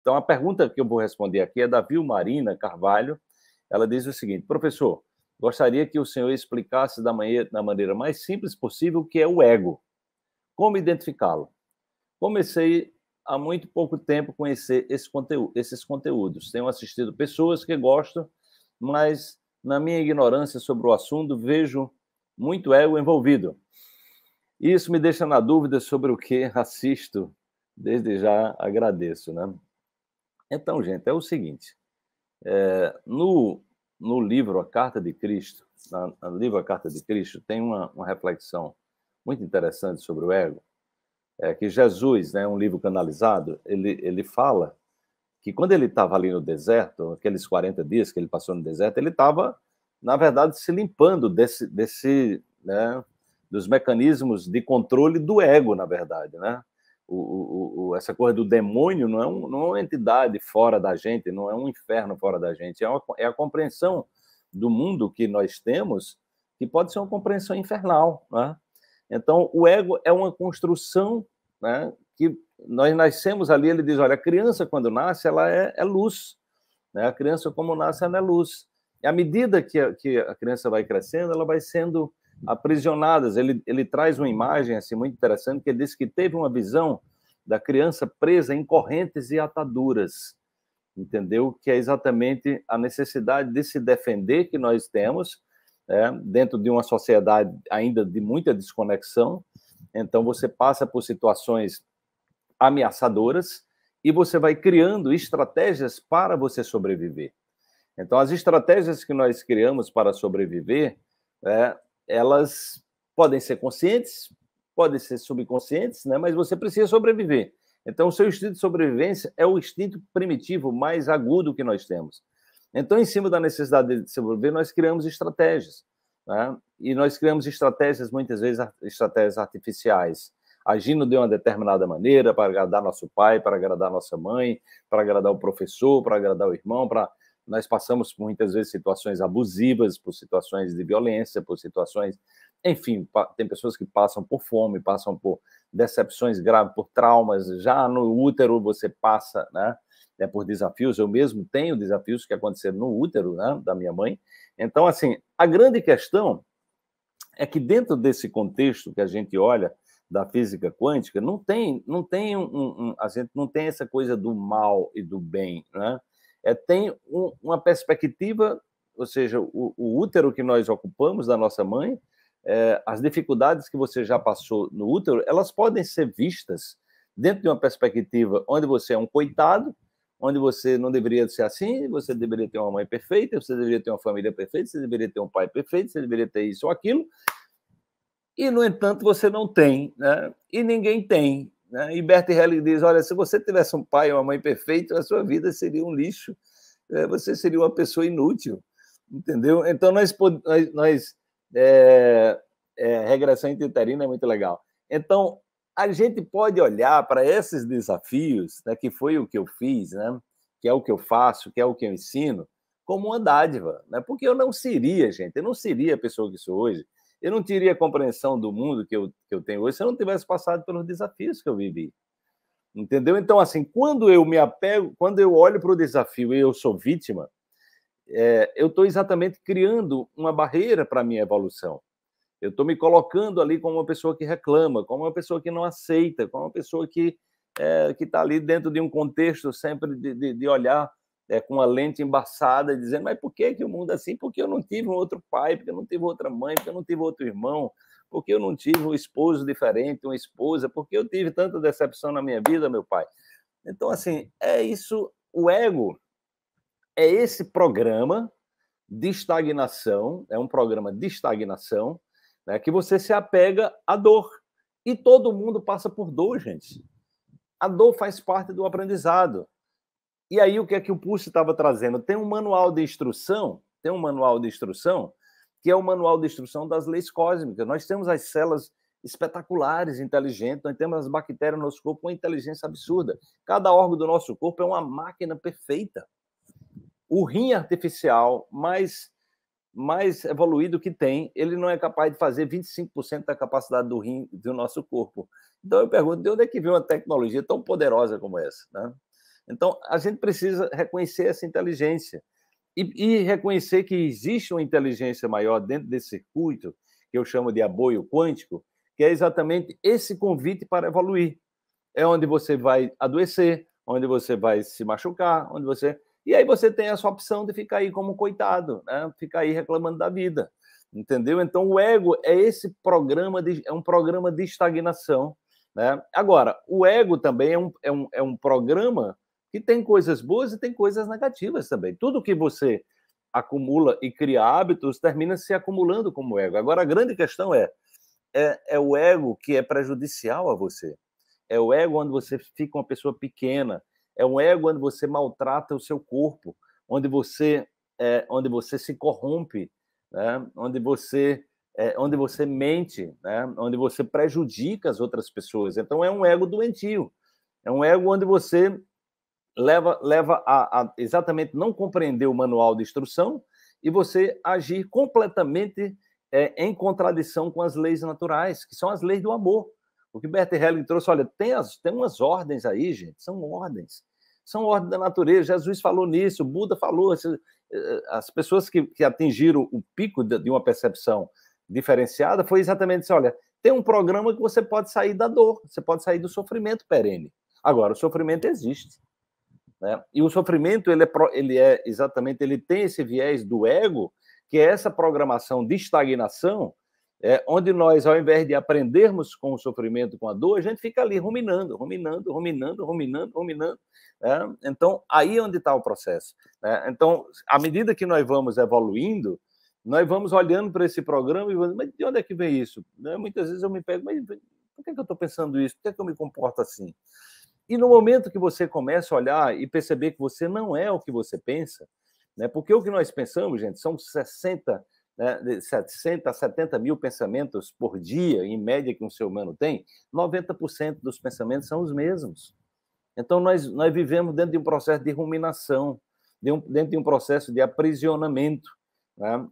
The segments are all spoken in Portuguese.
Então, a pergunta que eu vou responder aqui é da Vilmarina Carvalho. Ela diz o seguinte: professor, gostaria que o senhor explicasse da, manhã, da maneira mais simples possível o que é o ego. Como identificá-lo? Comecei há muito pouco tempo a conhecer esse conteúdo, esses conteúdos. Tenho assistido pessoas que gostam, mas na minha ignorância sobre o assunto, vejo muito ego envolvido. Isso me deixa na dúvida sobre o que assisto. Desde já agradeço, né? Então, gente, é o seguinte: é, no, no livro A Carta de Cristo, no livro A Carta de Cristo, tem uma, uma reflexão muito interessante sobre o ego. É que Jesus, né, um livro canalizado, ele, ele fala que quando ele estava ali no deserto, aqueles 40 dias que ele passou no deserto, ele estava, na verdade, se limpando desse, desse né, dos mecanismos de controle do ego, na verdade, né? O, o, essa coisa do demônio não é, um, não é uma entidade fora da gente, não é um inferno fora da gente, é, uma, é a compreensão do mundo que nós temos que pode ser uma compreensão infernal, né? Então, o ego é uma construção né, que nós nascemos ali, ele diz, olha, a criança quando nasce, ela é, é luz, né? A criança como nasce, ela é luz. E à medida que a, que a criança vai crescendo, ela vai sendo aprisionadas. Ele, ele traz uma imagem assim muito interessante que ele diz que teve uma visão da criança presa em correntes e ataduras, entendeu? Que é exatamente a necessidade de se defender que nós temos é, dentro de uma sociedade ainda de muita desconexão. Então você passa por situações ameaçadoras e você vai criando estratégias para você sobreviver. Então as estratégias que nós criamos para sobreviver é, elas podem ser conscientes, podem ser subconscientes, né? mas você precisa sobreviver. Então, o seu instinto de sobrevivência é o instinto primitivo mais agudo que nós temos. Então, em cima da necessidade de sobreviver, nós criamos estratégias. Né? E nós criamos estratégias, muitas vezes, estratégias artificiais, agindo de uma determinada maneira para agradar nosso pai, para agradar nossa mãe, para agradar o professor, para agradar o irmão, para nós passamos por muitas vezes situações abusivas, por situações de violência, por situações, enfim, tem pessoas que passam por fome, passam por decepções graves, por traumas. Já no útero você passa, né, é por desafios. Eu mesmo tenho desafios que aconteceram no útero, né, da minha mãe. Então, assim, a grande questão é que dentro desse contexto que a gente olha da física quântica, não tem, não tem um, um, a gente não tem essa coisa do mal e do bem, né? É, tem um, uma perspectiva, ou seja, o, o, útero que nós ocupamos da nossa mãe, é, as dificuldades que você já passou no útero, elas podem ser vistas dentro de uma perspectiva onde você é um coitado, onde você não deveria ser assim, você deveria ter uma mãe perfeita, você deveria ter uma família perfeita, você deveria ter um pai perfeito, você deveria ter isso ou aquilo, e, no entanto, você não tem, né? e ninguém tem. Né? E Bert Helling diz: olha, se você tivesse um pai ou uma mãe perfeito, a sua vida seria um lixo, é, você seria uma pessoa inútil, entendeu? Então, nós, nós, nós é, é, regressão interina é muito legal. Então, a gente pode olhar para esses desafios, né, que foi o que eu fiz, né, que é o que eu faço, que é o que eu ensino, como uma dádiva, né? porque eu não seria, gente, eu não seria a pessoa que sou hoje eu não teria a compreensão do mundo que eu, que eu tenho hoje se eu não tivesse passado pelos desafios que eu vivi. Entendeu? Então, assim, quando eu me apego, quando eu olho para o desafio e eu sou vítima, é, eu estou exatamente criando uma barreira para a minha evolução. Eu estou me colocando ali como uma pessoa que reclama, como uma pessoa que não aceita, como uma pessoa que é, está ali dentro de um contexto sempre de, de, de olhar é, com a lente embaçada, dizendo, mas por que, que o mundo é assim? Porque eu não tive um outro pai, porque eu não tive outra mãe, porque eu não tive outro irmão, porque eu não tive um esposo diferente, uma esposa, porque eu tive tanta decepção na minha vida, meu pai. Então, assim, é isso, o ego é esse programa de estagnação, é um programa de estagnação, né, que você se apega à dor. E todo mundo passa por dor, gente. A dor faz parte do aprendizado. E aí, o que é que o Pulse estava trazendo? Tem um manual de instrução, tem um manual de instrução, que é o manual de instrução das leis cósmicas. Nós temos as células espetaculares, inteligentes, nós temos as bactérias no nosso corpo com inteligência absurda. Cada órgão do nosso corpo é uma máquina perfeita. O rim artificial mais, mais evoluído que tem, ele não é capaz de fazer 25% da capacidade do rim do nosso corpo. Então eu pergunto, de onde é que vem uma tecnologia tão poderosa como essa? Né? Então, a gente precisa reconhecer essa inteligência e, e, reconhecer que existe uma inteligência maior dentro desse circuito, que eu chamo de aboio quântico, que é exatamente esse convite para evoluir. É onde você vai adoecer, onde você vai se machucar, onde você. E aí você tem essa opção de ficar aí como coitado, né? ficar aí reclamando da vida. Entendeu? Então, o ego é esse programa, de, é um programa de estagnação. Né? Agora, o ego também é um, é, um, é um programa que tem coisas boas e tem coisas negativas também. Tudo que você acumula e cria hábitos termina se acumulando como ego. Agora, a grande questão é, é, é o ego que é prejudicial a você. É o ego onde você fica uma pessoa pequena. É um ego onde você maltrata o seu corpo, onde você, é, onde você se corrompe, né? onde você é, onde você mente, né? onde você prejudica as outras pessoas. Então é um ego doentio. É um ego onde você leva, leva a, a, exatamente não compreender o manual de instrução e você agir completamente é, em contradição com as leis naturais, que são as leis do amor. O que Bert Helling trouxe, olha, tem, as, tem umas ordens aí, gente, são ordens. São ordens da natureza. Jesus falou nisso, Buda falou. Eh, as pessoas que, que atingiram o pico de uma percepção diferenciada foi exatamente isso: olha, tem um programa que você pode sair da dor, você pode sair do sofrimento perene. Agora, o sofrimento existe. Né? E o sofrimento, ele é, ele é exatamente, ele tem esse viés do ego, que é essa programação de estagnação, é, onde nós, ao invés de aprendermos com o sofrimento, com a dor, a gente fica ali ruminando, ruminando, ruminando, ruminando, ruminando. Né? Então, aí é onde está o processo. Né? Então, à medida que nós vamos evoluindo, nós vamos olhando para esse programa e vamos, mas de onde é que vem isso? Né? Muitas vezes eu me pego, mas por que, que eu estou pensando isso? Por que, que eu me comporto assim? E no momento que você começa a olhar e perceber que você não é o que você pensa, né? porque o que nós pensamos, gente, são 60, né, 60 a 70 mil pensamentos por dia, em média, que um ser humano tem, 90% dos pensamentos são os mesmos. Então, nós, nós vivemos dentro de um processo de ruminação, de um, dentro de um processo de aprisionamento. Né?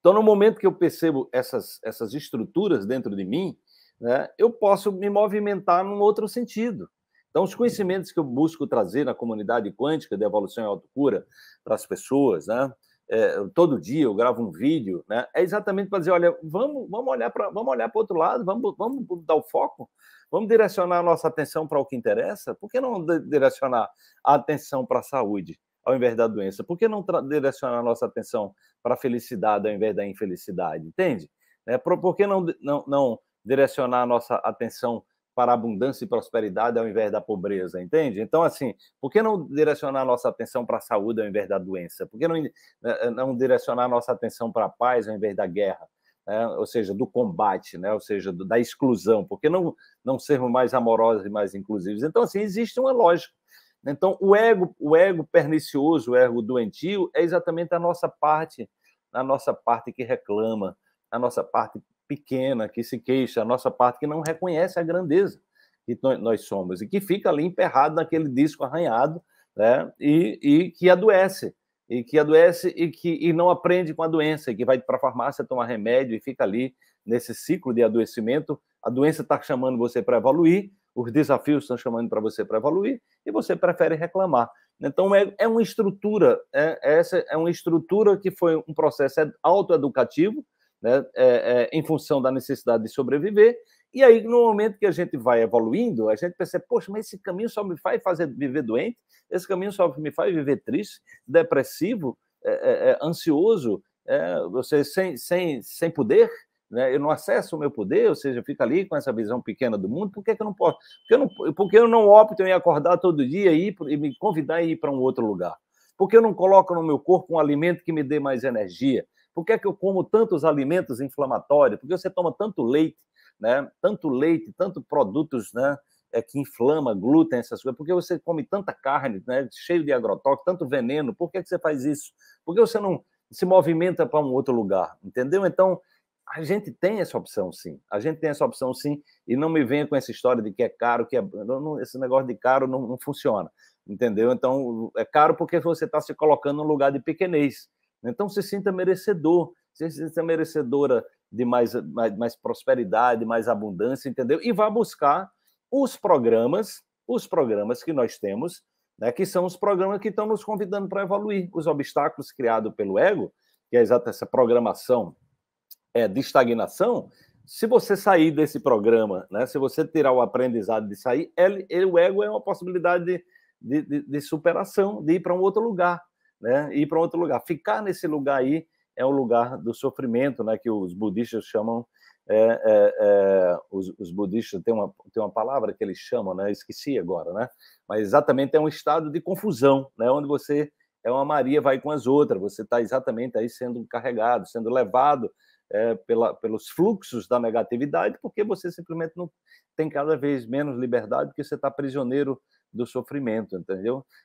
Então, no momento que eu percebo essas, essas estruturas dentro de mim, né, eu posso me movimentar num outro sentido. Então, os conhecimentos que eu busco trazer na comunidade quântica de evolução e autocura para as pessoas, né? É, todo dia eu gravo um vídeo, né? É exatamente para dizer, olha, vamos, vamos olhar para, vamos olhar para o outro lado, vamos, vamos dar o foco, vamos direcionar a nossa atenção para o que interessa. Por que não direcionar a atenção para a saúde ao invés da doença? Por que não direcionar a nossa atenção para a felicidade ao invés da infelicidade? Entende? É, por, por que não, não, não direcionar a nossa atenção para a abundância e prosperidade ao invés da pobreza, entende? Então, assim, por que não direcionar nossa atenção para a saúde ao invés da doença? Por que não, eh, eh, não direcionar nossa atenção para a paz ao invés da guerra? É, ou seja, do combate, né? ou seja, do, da exclusão, por que não, não sermos mais amorosos e mais inclusivos? Então, assim, existe uma lógica. Então, o ego, o ego pernicioso, o ego doentio, é exatamente a nossa parte, a nossa parte que reclama, a nossa parte pequena, que se queixa, a nossa parte que não reconhece a grandeza que nós somos e que fica ali emperrado naquele disco arranhado, né? E, e que adoece e que adoece e que e não aprende com a doença, e que vai para a farmácia tomar remédio e fica ali nesse ciclo de adoecimento. A doença está chamando você para evoluir, os desafios estão chamando para você para evoluir e você prefere reclamar. Então é, é uma estrutura, é, essa é uma estrutura que foi um processo autoeducativo né, é, é, em função da necessidade de sobreviver. E aí, no momento que a gente vai evoluindo, a gente percebe, poxa, mas esse caminho só me faz fazer viver doente, esse caminho só me faz viver triste, depressivo, é, é, é ansioso, é, você sem, sem, sem poder, né? eu não acesso o meu poder, ou seja, fica ali com essa visão pequena do mundo, por que, que eu não posso? Porque eu não, porque eu não opto em acordar todo dia e, ir, e me convidar a ir para um outro lugar? Porque eu não coloco no meu corpo um alimento que me dê mais energia? Por que, é que eu como tantos alimentos inflamatórios? Porque você toma tanto leite, né? Tanto leite, tanto produtos, né? É, que inflama, glúten, essas coisas. Por que você come tanta carne, né? Cheio de agrotóxico, tanto veneno? Por que, que você faz isso? Por que você não se movimenta para um outro lugar? Entendeu? Então, a gente tem essa opção, sim. A gente tem essa opção, sim. E não me venha com essa história de que é caro, que é... Esse negócio de caro não, não funciona. Entendeu? Então, é caro porque você está se colocando num lugar de pequenez. Então, se sinta merecedor, se sinta merecedora de mais, mais, mais prosperidade, mais abundância, entendeu? E vá buscar os programas, os programas que nós temos né, que são os programas que estão nos convidando para evoluir. Os obstáculos criados pelo ego, que é exata essa programação é, de estagnação, se você sair desse programa, né, se você tirar o aprendizado de sair, ele, ele, o ego é uma possibilidade de, de, de, de superação, de ir para um outro lugar, né, ir para outro lugar. Ficar nesse lugar aí é um lugar do sofrimento, né, que os budistas chamam é, é, é, os, os, budistas têm uma, têm uma palavra que eles chamam, né? esqueci agora, né? mas exatamente é um estado de confusão, né? onde você é uma Maria, vai com as outras, você está exatamente aí sendo carregado, sendo levado é, pela, pelos fluxos da negatividade, porque você simplesmente não tem cada vez menos liberdade, porque você está prisioneiro do sofrimento, entendeu?